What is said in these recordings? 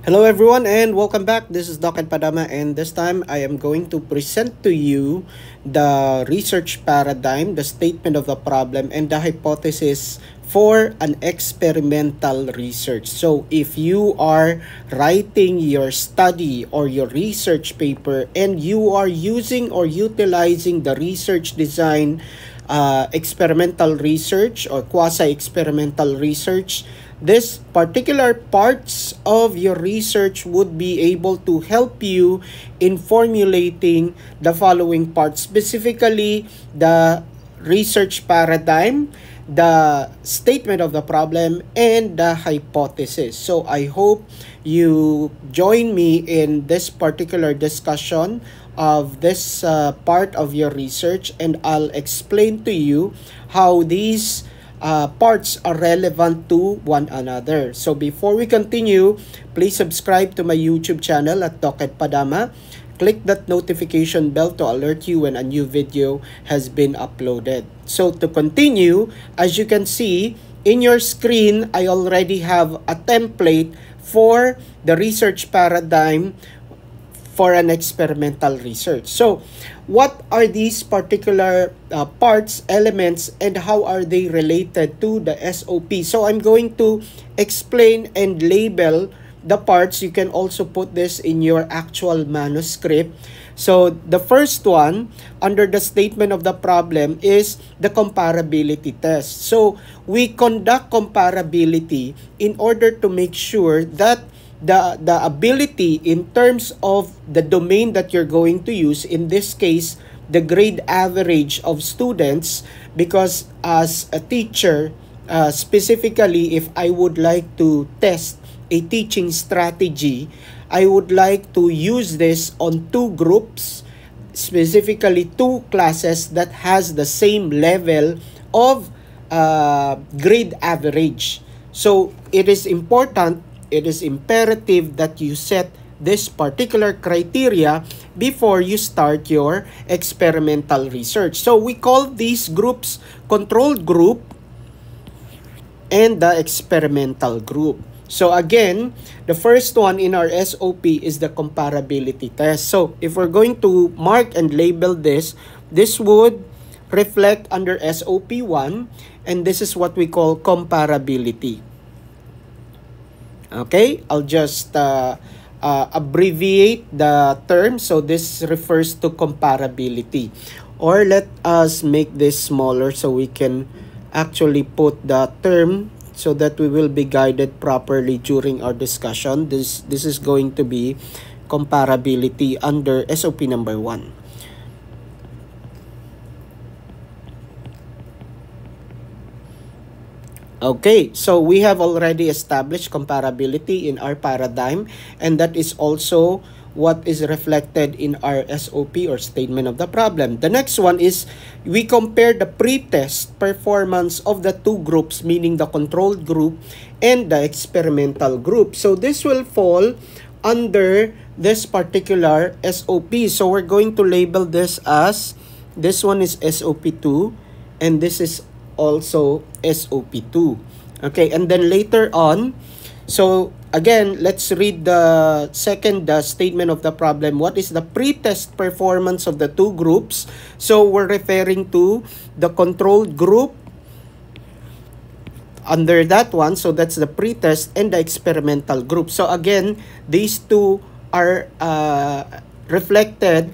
Hello everyone and welcome back. This is Doc Padama and this time I am going to present to you the research paradigm, the statement of the problem, and the hypothesis for an experimental research. So if you are writing your study or your research paper and you are using or utilizing the research design uh, experimental research or quasi-experimental research, this particular parts of your research would be able to help you in formulating the following parts. Specifically the research paradigm the statement of the problem and the hypothesis. So i hope you join me in this particular discussion of this uh, part of your research and i'll explain to you how these uh, parts are relevant to one another. So before we continue, please subscribe to my YouTube channel at Docket Padama. Click that notification bell to alert you when a new video has been uploaded. So to continue, as you can see, in your screen, I already have a template for the research paradigm for an experimental research. So, what are these particular uh, parts, elements, and how are they related to the SOP? So, I'm going to explain and label the parts. You can also put this in your actual manuscript. So, the first one under the statement of the problem is the comparability test. So, we conduct comparability in order to make sure that the the ability in terms of the domain that you're going to use in this case the grade average of students because as a teacher uh, specifically if I would like to test a teaching strategy I would like to use this on two groups specifically two classes that has the same level of uh, grade average. So it is important it is imperative that you set this particular criteria before you start your experimental research. So we call these groups controlled group and the experimental group. So again, the first one in our SOP is the comparability test. So if we're going to mark and label this, this would reflect under SOP 1 and this is what we call comparability. Okay, I'll just uh, uh, abbreviate the term. So this refers to comparability. Or let us make this smaller so we can actually put the term so that we will be guided properly during our discussion. This, this is going to be comparability under SOP number 1. Okay, so we have already established comparability in our paradigm and that is also what is reflected in our SOP or statement of the problem. The next one is we compare the pre-test performance of the two groups, meaning the controlled group and the experimental group. So this will fall under this particular SOP. So we're going to label this as, this one is SOP2 and this is also SOP2. Okay, and then later on, so again, let's read the second uh, statement of the problem. What is the pre-test performance of the two groups? So we're referring to the controlled group under that one. So that's the pre-test and the experimental group. So again, these two are uh, reflected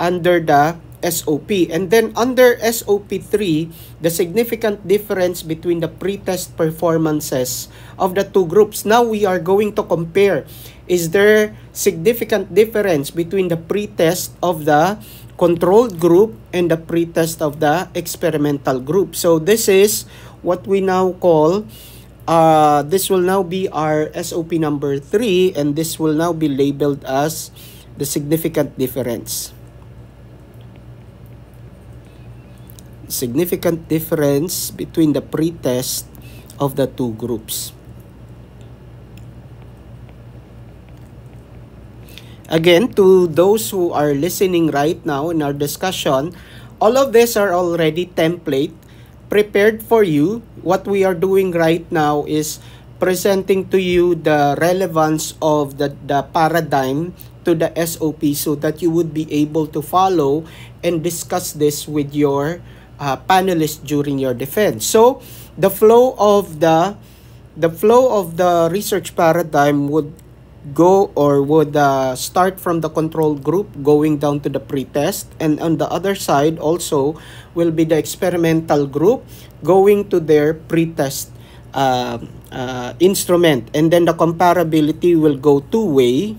under the SOP. And then under SOP3, the significant difference between the pre-test performances of the two groups. Now we are going to compare. Is there significant difference between the pre-test of the controlled group and the pre-test of the experimental group? So this is what we now call uh, this will now be our SOP number 3 and this will now be labeled as the significant difference. Significant difference between the pre-test of the two groups. Again, to those who are listening right now in our discussion, all of these are already template prepared for you. What we are doing right now is presenting to you the relevance of the, the paradigm to the SOP so that you would be able to follow and discuss this with your uh, panelists during your defense. So the flow of the the flow of the research paradigm would go or would uh, start from the control group going down to the pretest. And on the other side also will be the experimental group going to their pretest uh, uh, instrument. And then the comparability will go two way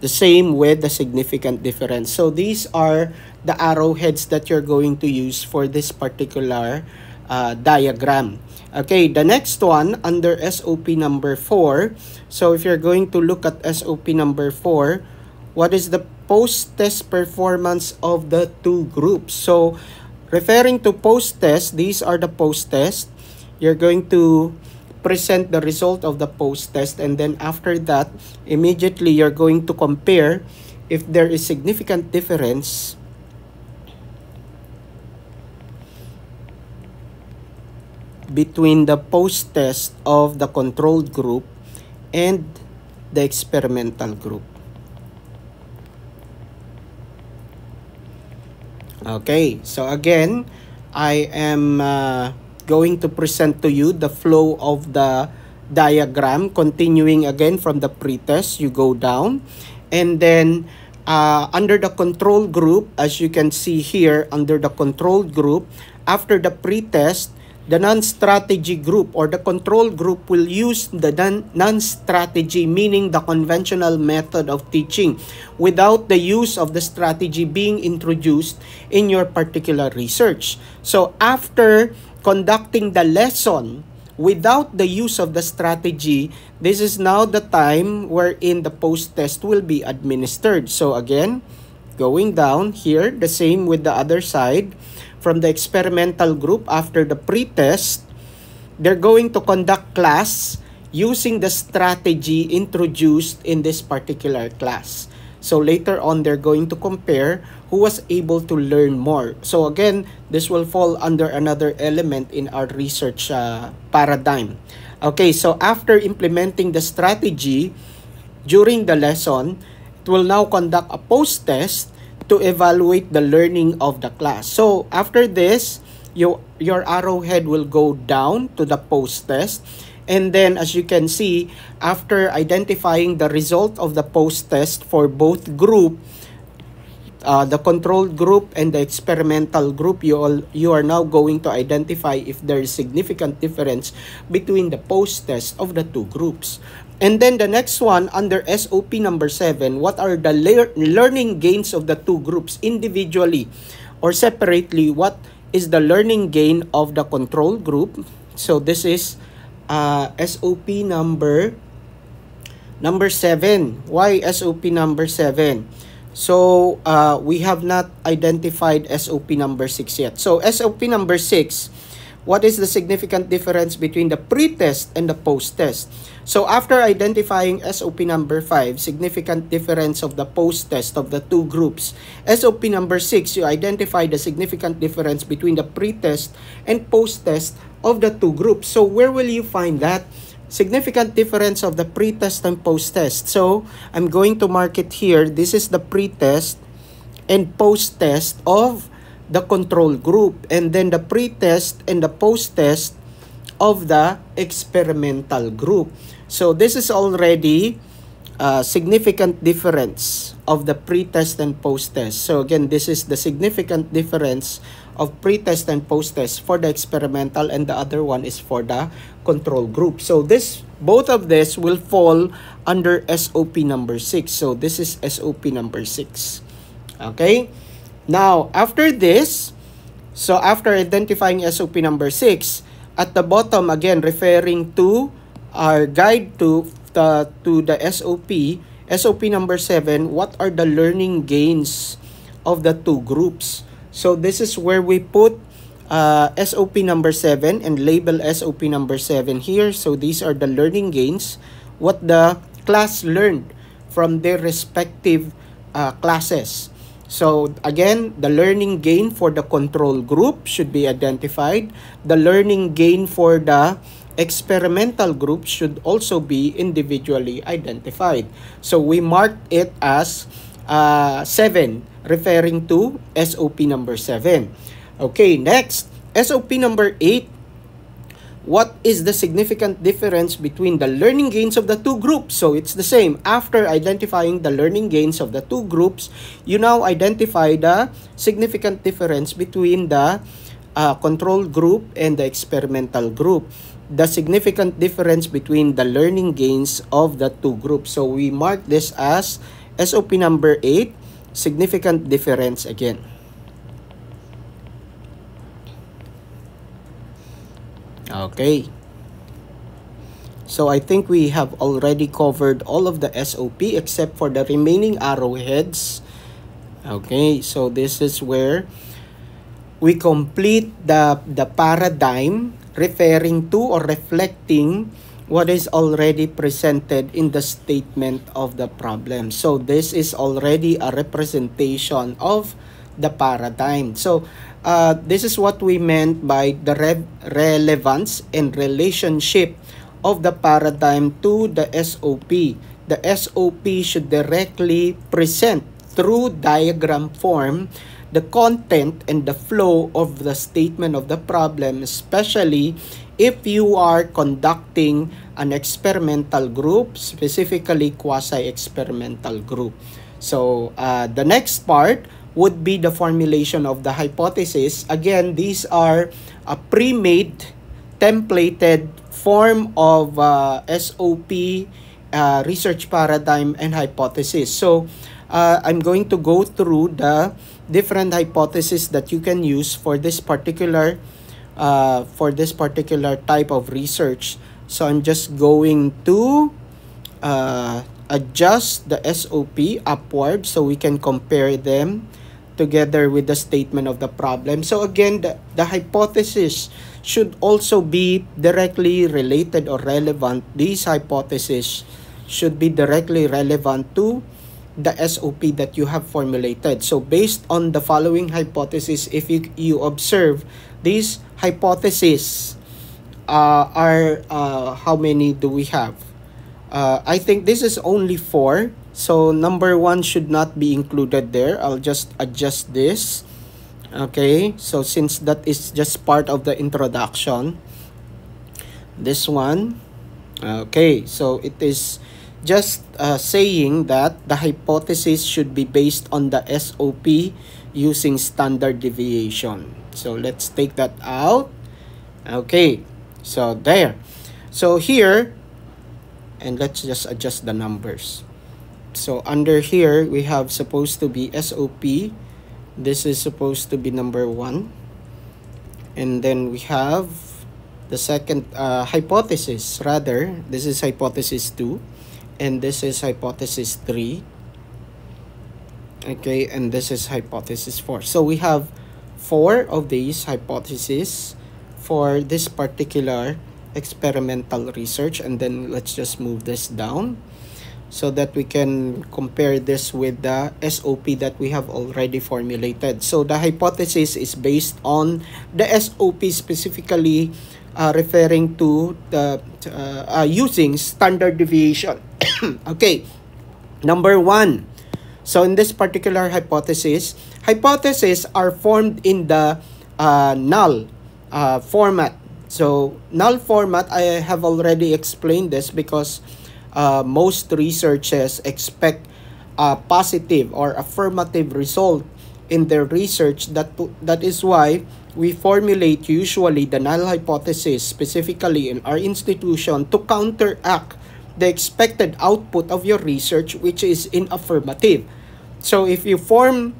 the same with the significant difference so these are the arrowheads that you're going to use for this particular uh, diagram Okay, the next one under SOP number 4. So if you're going to look at SOP number 4, what is the post-test performance of the two groups? So referring to post-test, these are the post-test. You're going to present the result of the post-test and then after that, immediately you're going to compare if there is significant difference between the post-test of the controlled group and the experimental group. Okay, so again, I am uh, going to present to you the flow of the diagram continuing again from the pretest you go down and then uh, under the control group as you can see here under the control group after the pretest the non-strategy group or the control group will use the non-strategy, meaning the conventional method of teaching, without the use of the strategy being introduced in your particular research. So after conducting the lesson without the use of the strategy, this is now the time wherein the post-test will be administered. So again, going down here, the same with the other side, from the experimental group after the pre-test, they're going to conduct class using the strategy introduced in this particular class. So later on, they're going to compare who was able to learn more. So again, this will fall under another element in our research uh, paradigm. Okay, so after implementing the strategy during the lesson, it will now conduct a post-test to evaluate the learning of the class. So after this, your, your arrowhead will go down to the post-test. And then as you can see, after identifying the result of the post-test for both group, uh, the controlled group and the experimental group, you, all, you are now going to identify if there is significant difference between the post-test of the two groups. And then the next one, under SOP number 7, what are the le learning gains of the two groups individually or separately? What is the learning gain of the control group? So this is uh, SOP number number 7. Why SOP number 7? So uh, we have not identified SOP number 6 yet. So SOP number 6, what is the significant difference between the pre-test and the post-test? So after identifying SOP number 5, significant difference of the post-test of the two groups. SOP number 6, you identify the significant difference between the pre-test and post-test of the two groups. So where will you find that? Significant difference of the pre-test and post-test. So I'm going to mark it here. This is the pre-test and post-test of the control group. And then the pre-test and the post-test of the experimental group. So this is already significant difference of the pre-test and post-test. So again, this is the significant difference of pre-test and post-test for the experimental and the other one is for the control group. So this both of this will fall under SOP number 6. So this is SOP number 6. Okay? Now, after this, so after identifying SOP number 6, at the bottom, again, referring to our guide to the, to the SOP, SOP number 7, what are the learning gains of the two groups? So this is where we put uh, SOP number 7 and label SOP number 7 here. So these are the learning gains, what the class learned from their respective uh, classes. So again, the learning gain for the control group should be identified. The learning gain for the experimental groups should also be individually identified. So we marked it as uh, 7, referring to SOP number 7. Okay, next, SOP number 8. What is the significant difference between the learning gains of the two groups? So it's the same. After identifying the learning gains of the two groups, you now identify the significant difference between the uh, control group and the experimental group. The significant difference between the learning gains of the two groups. So we mark this as SOP number 8, significant difference again. Okay. So I think we have already covered all of the SOP except for the remaining arrowheads. Okay, so this is where we complete the, the paradigm referring to or reflecting what is already presented in the statement of the problem. So this is already a representation of the paradigm. So uh, this is what we meant by the re relevance and relationship of the paradigm to the SOP. The SOP should directly present through diagram form the content and the flow of the statement of the problem, especially if you are conducting an experimental group, specifically quasi-experimental group. So uh, the next part would be the formulation of the hypothesis. Again, these are a pre-made, templated form of uh, SOP, uh, research paradigm, and hypothesis. So uh, I'm going to go through the different hypotheses that you can use for this particular uh, for this particular type of research. So I'm just going to uh, adjust the SOP upward so we can compare them together with the statement of the problem. So again, the, the hypothesis should also be directly related or relevant. These hypotheses should be directly relevant to the SOP that you have formulated. So based on the following hypothesis, if you, you observe these hypotheses uh, are, uh, how many do we have? Uh, I think this is only four. So number one should not be included there. I'll just adjust this. Okay, so since that is just part of the introduction, this one, okay, so it is just uh, saying that the hypothesis should be based on the SOP using standard deviation. So let's take that out. Okay, so there. So here, and let's just adjust the numbers. So under here, we have supposed to be SOP. This is supposed to be number one. And then we have the second uh, hypothesis, rather, this is hypothesis 2 and this is hypothesis 3 okay and this is hypothesis 4 so we have four of these hypotheses for this particular experimental research. And then let's just move this down so that we can compare this with the SOP that we have already formulated. So the hypothesis is based on the SOP specifically uh, referring to the uh, uh, using standard deviation okay, number one. So in this particular hypothesis, hypotheses are formed in the uh, null uh, format. So null format, I have already explained this because uh, most researchers expect a positive or affirmative result in their research. That, that is why we formulate usually the null hypothesis specifically in our institution to counteract the expected output of your research which is in affirmative. So if you form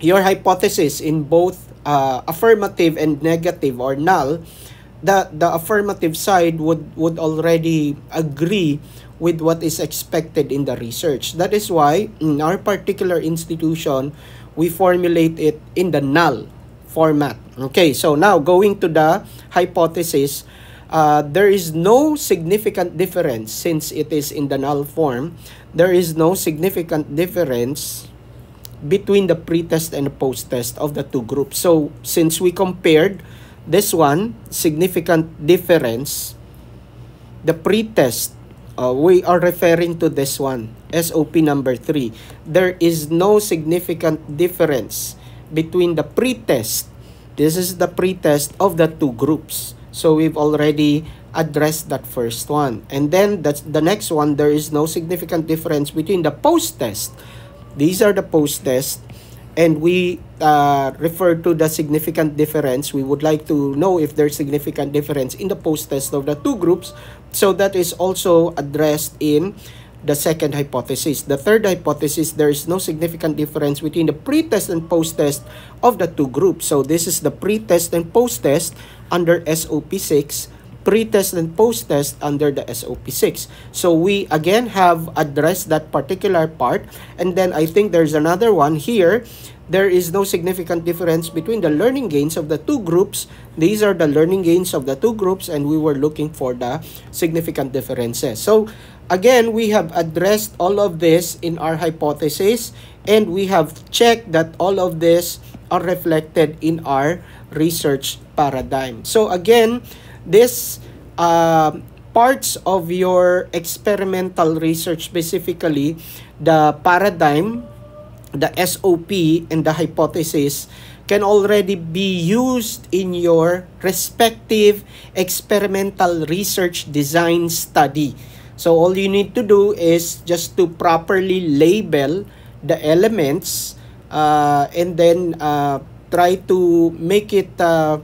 your hypothesis in both uh, affirmative and negative or null, the, the affirmative side would, would already agree with what is expected in the research. That is why in our particular institution, we formulate it in the null format. Okay, so now going to the hypothesis, uh, there is no significant difference since it is in the null form. There is no significant difference between the pre-test and the post-test of the two groups. So since we compared this one, significant difference the pretest uh, we are referring to this one SOP number 3 there is no significant difference between the pretest this is the pretest of the two groups so we've already addressed that first one and then that's the next one there is no significant difference between the post test these are the post test and we uh, refer to the significant difference. We would like to know if there's significant difference in the post-test of the two groups. So that is also addressed in the second hypothesis. The third hypothesis, there is no significant difference between the pre-test and post-test of the two groups. So this is the pre-test and post-test under SOP6 pre-test and post-test under the SOP6. So we again have addressed that particular part and then I think there's another one here. There is no significant difference between the learning gains of the two groups. These are the learning gains of the two groups and we were looking for the significant differences. So again, we have addressed all of this in our hypothesis and we have checked that all of this are reflected in our research paradigm. So again, this uh, parts of your experimental research, specifically the paradigm, the SOP, and the hypothesis, can already be used in your respective experimental research design study. So all you need to do is just to properly label the elements uh, and then uh, try to make it uh,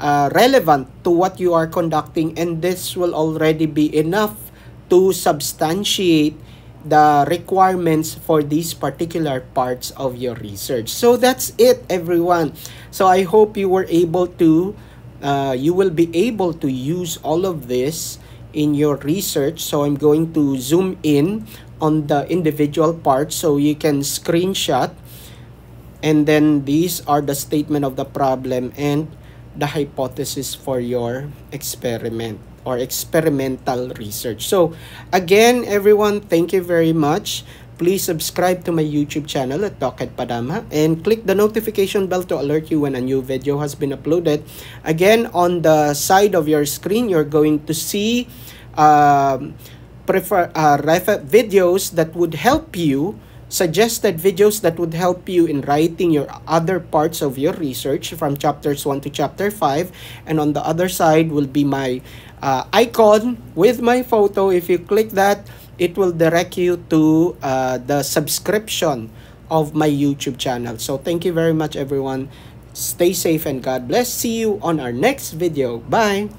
uh, relevant to what you are conducting and this will already be enough to substantiate the requirements for these particular parts of your research. So that's it everyone. So I hope you were able to, uh, you will be able to use all of this in your research. So I'm going to zoom in on the individual parts so you can screenshot and then these are the statement of the problem and the hypothesis for your experiment or experimental research. So again, everyone, thank you very much. Please subscribe to my YouTube channel at Doc Ed Padama and click the notification bell to alert you when a new video has been uploaded. Again, on the side of your screen, you're going to see um, prefer uh, videos that would help you suggested videos that would help you in writing your other parts of your research from chapters 1 to chapter 5 and on the other side will be my uh, icon with my photo. If you click that it will direct you to uh, the subscription of my YouTube channel. So thank you very much everyone. Stay safe and God bless. See you on our next video. Bye